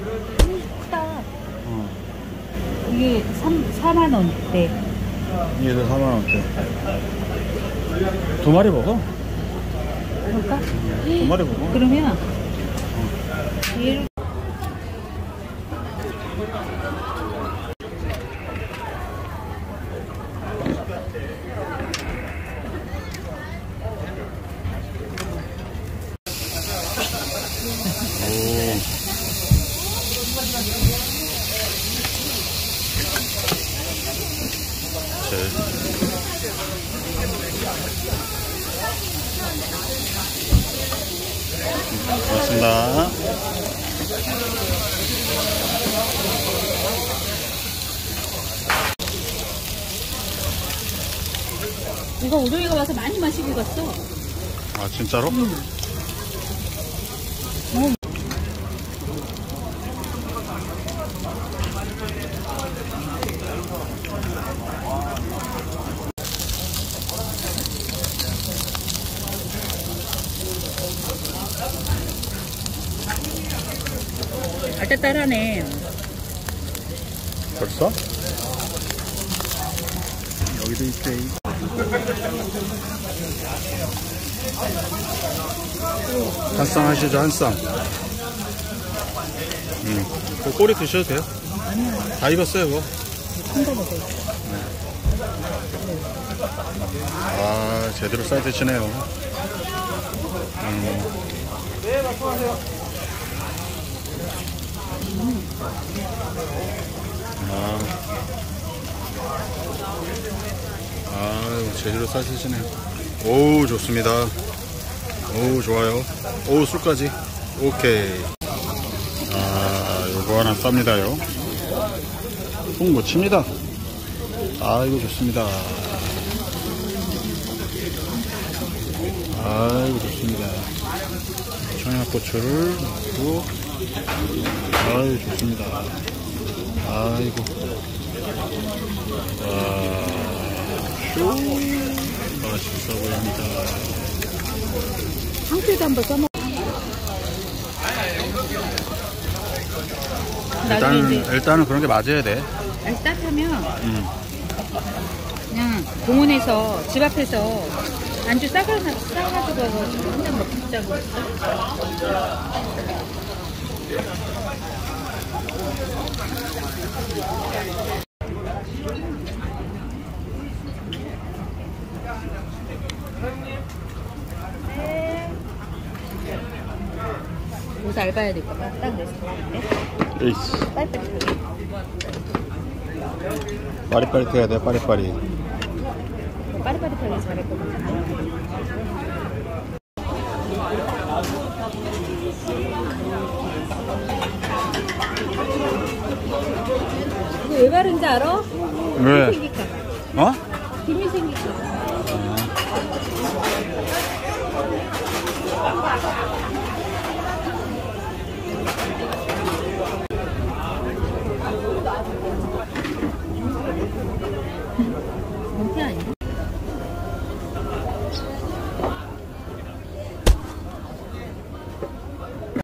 크다. 어. 이게 3, 4만 원대. 얘도 4만 원대. 두 마리 먹어? 그럴까? 두 마리 먹어. 그러면 얘를 오. 고맙습니다. 이거 우동이가 와서 많이 마시고 갔어. 아, 진짜로? 알딸딸하네. 벌써? 여기도 있대. 한쌍 하시죠, 한 쌍. 음, 그 꼬리 드셔도 돼요. 다 익었어요, 그거. 큰거 먹어. 아, 제대로 쌀 드시네요. 음. 아, 아, 제대로 쌀 드시네요. 오우, 좋습니다. 오우, 좋아요. 오우, 술까지. 오케이. 아, 요거 하나 쌉니다요. 콩 무칩니다. 아이고, 좋습니다. 아이고 좋습니다. 청양고추를 넣고 아이고 좋습니다. 아이고 와쇼 맛있어 보입니다. 상추도 한번 써먹. 나중에 일단은 그런 게 맞아야 돼. 날씨 따뜻하면 음. 그냥 공원에서 집 앞에서 안주 싸가 싸가지고 와가지고 한잔 먹자고. 옷 알바 해야 될까 봐 딱내 스타일인데 에이씨. 빨리빨리. 빠리빠리 해야 돼 빠리빠리. 빠리빠리하게 잘했거든요. 이거 왜 바른지 알아? 왜? 생기까. 어? 김이 생기까.